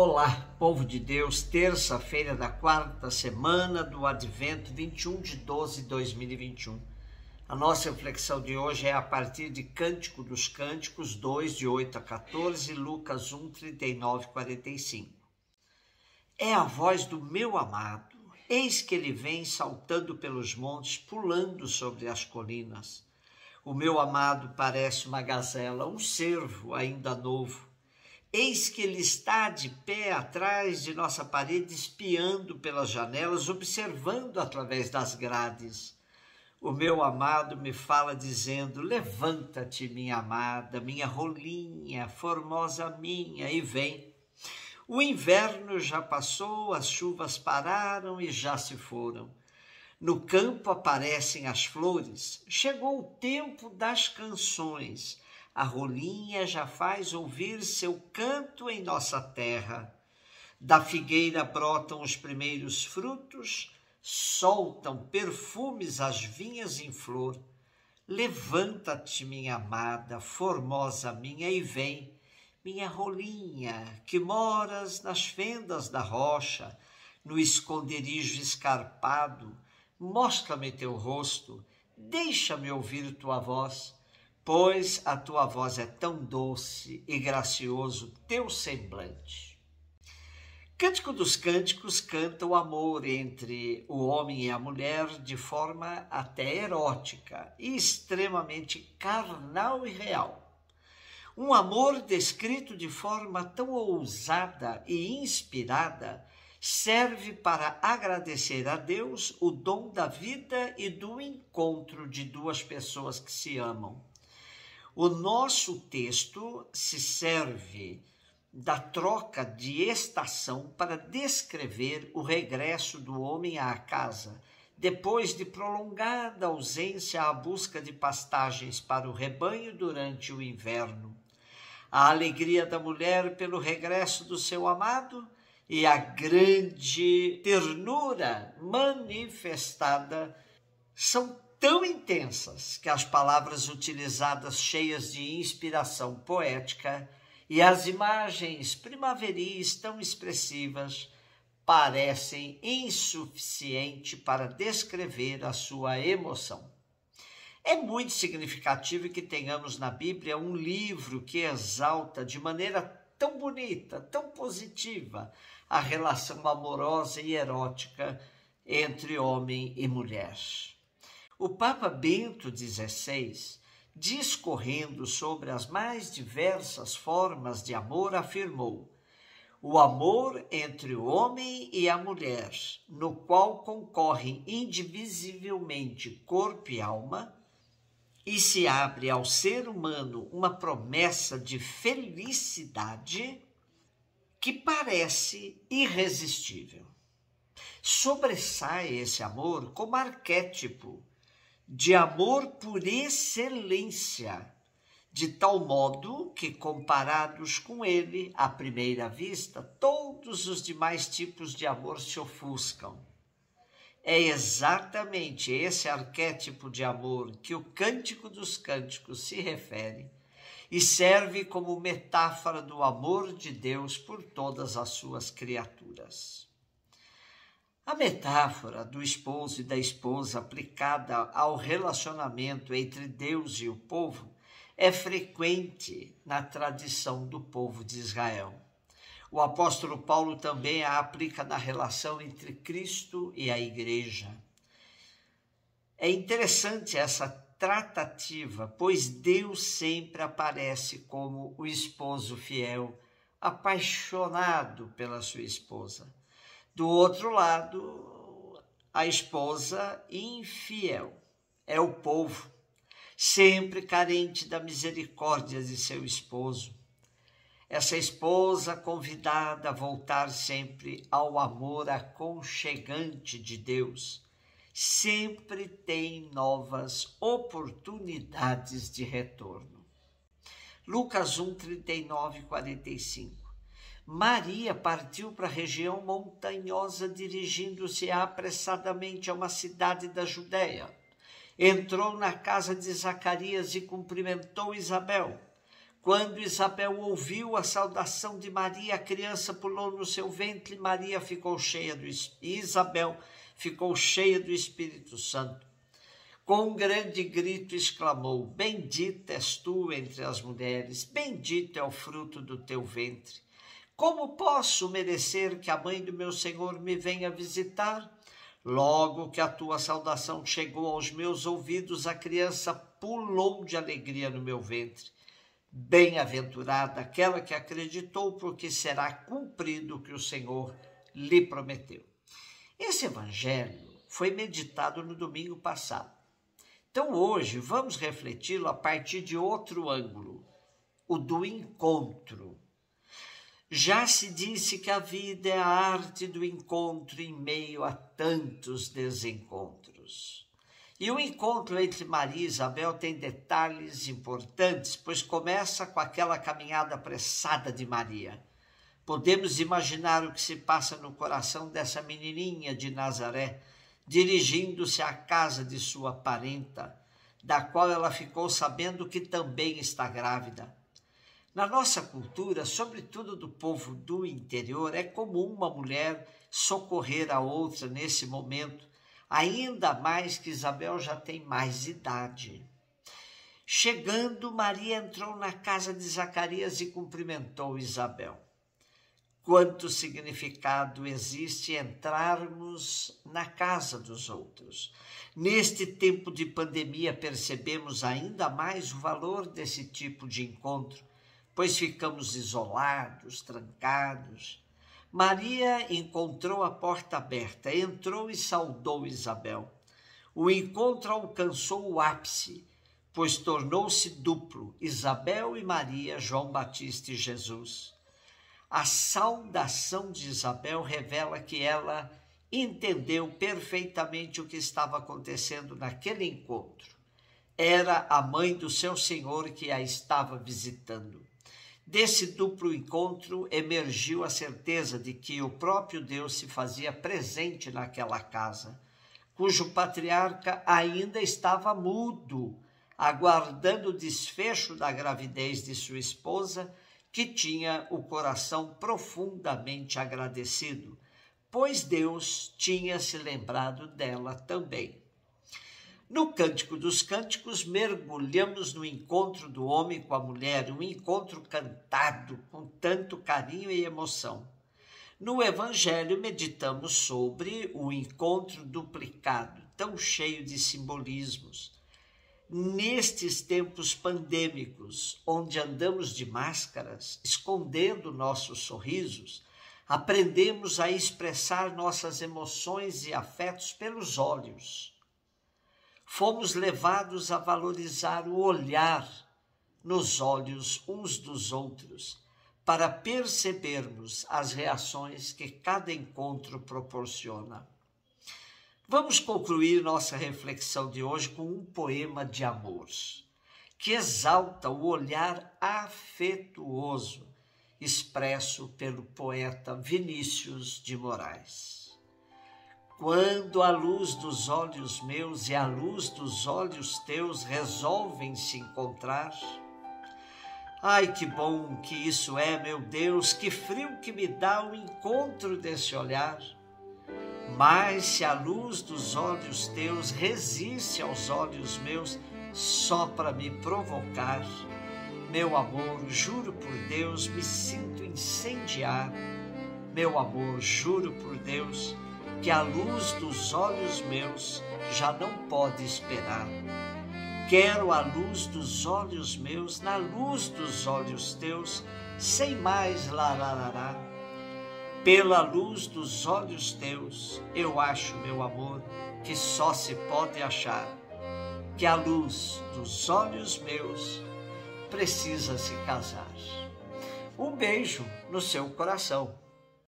Olá, povo de Deus, terça-feira da quarta semana do Advento, 21 de 12 de 2021. A nossa reflexão de hoje é a partir de Cântico dos Cânticos 2, de 8 a 14, Lucas 1, 39 45. É a voz do meu amado, eis que ele vem saltando pelos montes, pulando sobre as colinas. O meu amado parece uma gazela, um cervo ainda novo Eis que ele está de pé atrás de nossa parede, espiando pelas janelas, observando através das grades. O meu amado me fala dizendo: Levanta-te, minha amada, minha rolinha, formosa minha, e vem. O inverno já passou, as chuvas pararam e já se foram. No campo aparecem as flores, chegou o tempo das canções a rolinha já faz ouvir seu canto em nossa terra. Da figueira brotam os primeiros frutos, soltam perfumes as vinhas em flor. Levanta-te, minha amada, formosa minha, e vem, minha rolinha, que moras nas fendas da rocha, no esconderijo escarpado, mostra-me teu rosto, deixa-me ouvir tua voz pois a tua voz é tão doce e gracioso teu semblante. Cântico dos Cânticos canta o amor entre o homem e a mulher de forma até erótica e extremamente carnal e real. Um amor descrito de forma tão ousada e inspirada serve para agradecer a Deus o dom da vida e do encontro de duas pessoas que se amam. O nosso texto se serve da troca de estação para descrever o regresso do homem à casa, depois de prolongada ausência à busca de pastagens para o rebanho durante o inverno. A alegria da mulher pelo regresso do seu amado e a grande ternura manifestada são tão intensas que as palavras utilizadas cheias de inspiração poética e as imagens primaveris tão expressivas parecem insuficiente para descrever a sua emoção. É muito significativo que tenhamos na Bíblia um livro que exalta de maneira tão bonita, tão positiva, a relação amorosa e erótica entre homem e mulher. O Papa Bento XVI, discorrendo sobre as mais diversas formas de amor, afirmou: o amor entre o homem e a mulher, no qual concorrem indivisivelmente corpo e alma, e se abre ao ser humano uma promessa de felicidade que parece irresistível. Sobressai esse amor como arquétipo de amor por excelência, de tal modo que, comparados com ele, à primeira vista, todos os demais tipos de amor se ofuscam. É exatamente esse arquétipo de amor que o Cântico dos Cânticos se refere e serve como metáfora do amor de Deus por todas as suas criaturas. A metáfora do esposo e da esposa aplicada ao relacionamento entre Deus e o povo é frequente na tradição do povo de Israel. O apóstolo Paulo também a aplica na relação entre Cristo e a igreja. É interessante essa tratativa, pois Deus sempre aparece como o esposo fiel, apaixonado pela sua esposa. Do outro lado, a esposa infiel é o povo, sempre carente da misericórdia de seu esposo. Essa esposa convidada a voltar sempre ao amor aconchegante de Deus, sempre tem novas oportunidades de retorno. Lucas 1, 39 e 45 Maria partiu para a região montanhosa, dirigindo-se apressadamente a uma cidade da Judéia. Entrou na casa de Zacarias e cumprimentou Isabel. Quando Isabel ouviu a saudação de Maria, a criança pulou no seu ventre, Maria ficou cheia do Isabel ficou cheia do Espírito Santo. Com um grande grito exclamou: Bendita és tu entre as mulheres, bendito é o fruto do teu ventre. Como posso merecer que a mãe do meu Senhor me venha visitar? Logo que a tua saudação chegou aos meus ouvidos, a criança pulou de alegria no meu ventre. Bem-aventurada aquela que acreditou, porque será cumprido o que o Senhor lhe prometeu. Esse evangelho foi meditado no domingo passado. Então hoje vamos refleti-lo a partir de outro ângulo, o do encontro. Já se disse que a vida é a arte do encontro em meio a tantos desencontros. E o encontro entre Maria e Isabel tem detalhes importantes, pois começa com aquela caminhada apressada de Maria. Podemos imaginar o que se passa no coração dessa menininha de Nazaré, dirigindo-se à casa de sua parenta, da qual ela ficou sabendo que também está grávida. Na nossa cultura, sobretudo do povo do interior, é comum uma mulher socorrer a outra nesse momento ainda mais que Isabel já tem mais idade. Chegando, Maria entrou na casa de Zacarias e cumprimentou Isabel. Quanto significado existe entrarmos na casa dos outros. Neste tempo de pandemia, percebemos ainda mais o valor desse tipo de encontro, pois ficamos isolados, trancados Maria encontrou a porta aberta, entrou e saudou Isabel. O encontro alcançou o ápice, pois tornou-se duplo: Isabel e Maria, João Batista e Jesus. A saudação de Isabel revela que ela entendeu perfeitamente o que estava acontecendo naquele encontro. Era a mãe do seu Senhor que a estava visitando. Desse duplo encontro emergiu a certeza de que o próprio Deus se fazia presente naquela casa, cujo patriarca ainda estava mudo, aguardando o desfecho da gravidez de sua esposa, que tinha o coração profundamente agradecido, pois Deus tinha se lembrado dela também. No Cântico dos Cânticos, mergulhamos no encontro do homem com a mulher, um encontro cantado com tanto carinho e emoção. No Evangelho, meditamos sobre o encontro duplicado, tão cheio de simbolismos. Nestes tempos pandêmicos, onde andamos de máscaras, escondendo nossos sorrisos, aprendemos a expressar nossas emoções e afetos pelos olhos fomos levados a valorizar o olhar nos olhos uns dos outros, para percebermos as reações que cada encontro proporciona. Vamos concluir nossa reflexão de hoje com um poema de amor, que exalta o olhar afetuoso expresso pelo poeta Vinícius de Moraes. Quando a luz dos olhos meus e a luz dos olhos teus resolvem se encontrar, ai que bom que isso é, meu Deus, que frio que me dá o encontro desse olhar. Mas se a luz dos olhos teus resiste aos olhos meus só para me provocar, meu amor, juro por Deus, me sinto incendiar. Meu amor, juro por Deus, que a luz dos olhos meus já não pode esperar. Quero a luz dos olhos meus na luz dos olhos teus, sem mais lararará. Pela luz dos olhos teus, eu acho, meu amor, que só se pode achar que a luz dos olhos meus precisa se casar. Um beijo no seu coração.